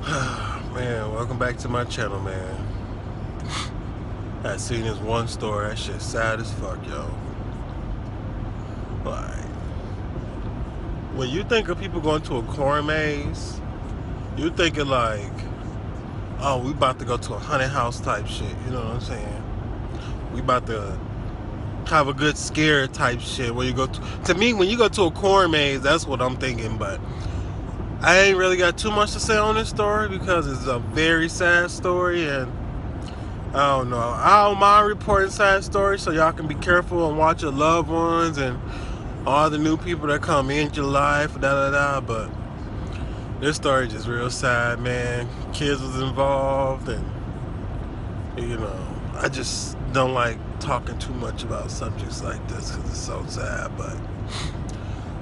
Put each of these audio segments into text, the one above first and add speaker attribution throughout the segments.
Speaker 1: man, welcome back to my channel, man. I seen this one story, that shit sad as fuck, yo. Like, when you think of people going to a corn maze, you thinking like, oh, we about to go to a haunted house type shit, you know what I'm saying? We about to have a good scare type shit where you go to, to me, when you go to a corn maze, that's what I'm thinking, but I ain't really got too much to say on this story because it's a very sad story and I don't know. I don't mind reporting sad stories so y'all can be careful and watch your loved ones and all the new people that come into your life, da da da. But this story just real sad, man. Kids was involved and you know, I just don't like talking too much about subjects like this because it's so sad, but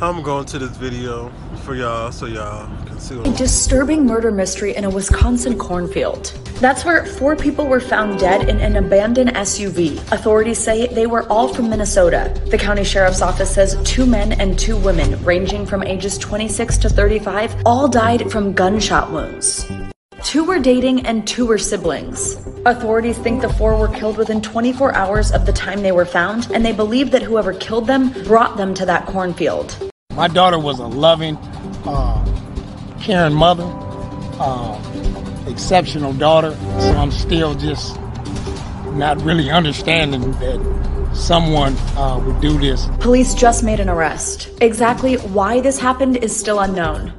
Speaker 1: I'm going to this video for y'all so y'all can see
Speaker 2: A disturbing murder mystery in a Wisconsin cornfield. That's where four people were found dead in an abandoned SUV. Authorities say they were all from Minnesota. The county sheriff's office says two men and two women, ranging from ages 26 to 35, all died from gunshot wounds. Two were dating and two were siblings. Authorities think the four were killed within 24 hours of the time they were found, and they believe that whoever killed them brought them to that cornfield.
Speaker 3: My daughter was a loving, uh, caring mother, uh, exceptional daughter. So I'm still just not really understanding that someone uh, would do this.
Speaker 2: Police just made an arrest. Exactly why this happened is still unknown.